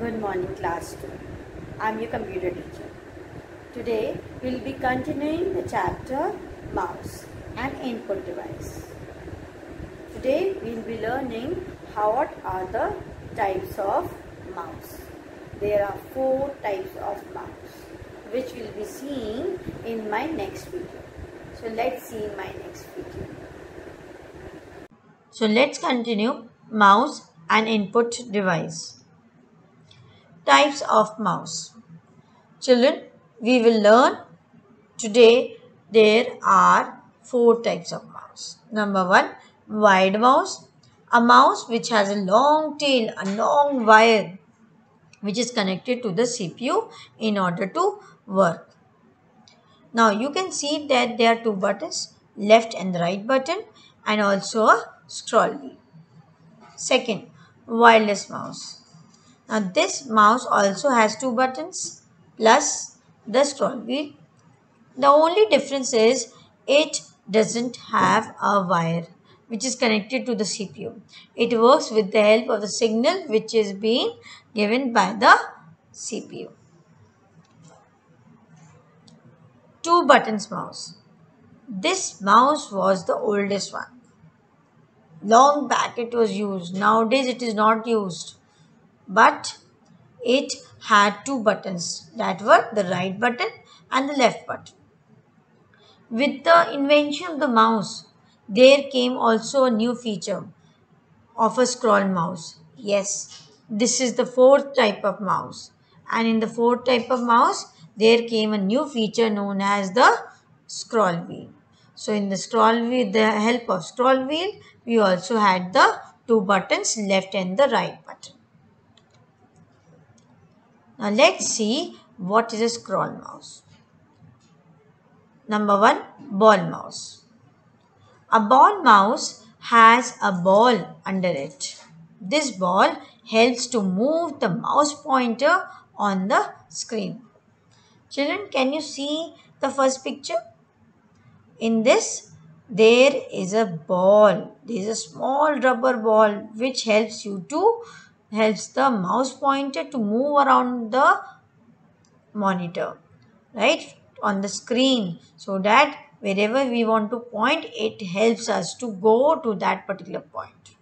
Good morning class 2. I am your computer teacher. Today we will be continuing the chapter mouse and input device. Today we will be learning how what are the types of mouse. There are four types of mouse which we will be seeing in my next video. So let's see my next video. So let's continue mouse and input device. Types of mouse. Children, we will learn today there are four types of mouse. Number one, wired mouse. A mouse which has a long tail, a long wire which is connected to the CPU in order to work. Now you can see that there are two buttons, left and right button and also a scroll wheel. Second, wireless mouse. Now this mouse also has two buttons plus the scroll wheel. The only difference is it doesn't have a wire which is connected to the CPU. It works with the help of the signal which is being given by the CPU. Two buttons mouse. This mouse was the oldest one. Long back it was used. Nowadays it is not used but it had two buttons that were the right button and the left button. With the invention of the mouse, there came also a new feature of a scroll mouse. Yes, this is the fourth type of mouse. And in the fourth type of mouse, there came a new feature known as the scroll wheel. So in the scroll wheel, the help of scroll wheel, we also had the two buttons left and the right button. Now let's see what is a scroll mouse. Number one, ball mouse. A ball mouse has a ball under it. This ball helps to move the mouse pointer on the screen. Children, can you see the first picture? In this, there is a ball. There is a small rubber ball which helps you to helps the mouse pointer to move around the monitor right on the screen so that wherever we want to point it helps us to go to that particular point.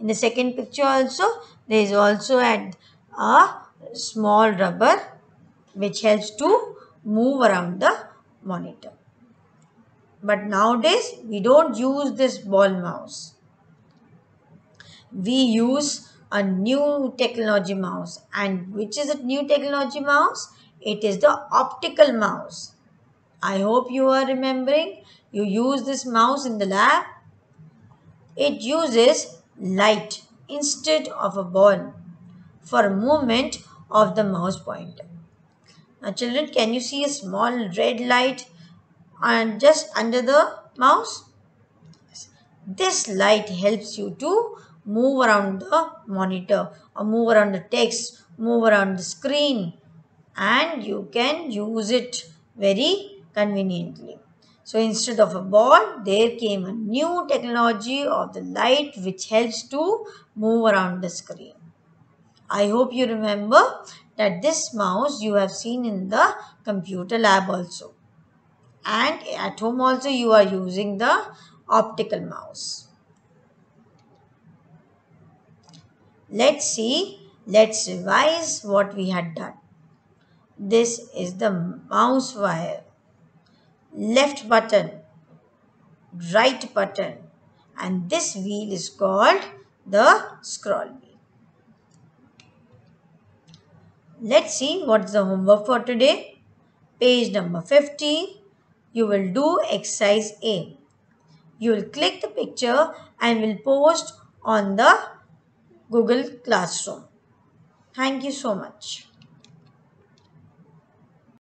In the second picture also there is also a, a small rubber which helps to move around the monitor. But nowadays we don't use this ball mouse. We use a new technology mouse. And which is a new technology mouse? It is the optical mouse. I hope you are remembering you use this mouse in the lab. It uses light instead of a ball for movement of the mouse pointer now children can you see a small red light and just under the mouse? This light helps you to move around the monitor or move around the text, move around the screen and you can use it very conveniently. So instead of a ball, there came a new technology of the light which helps to move around the screen. I hope you remember that this mouse you have seen in the computer lab also. And at home also you are using the optical mouse. Let's see, let's revise what we had done. This is the mouse wire, left button, right button and this wheel is called the scroll wheel. Let's see what's the homework for today. Page number 50. You will do exercise A. You will click the picture and will post on the Google Classroom. Thank you so much.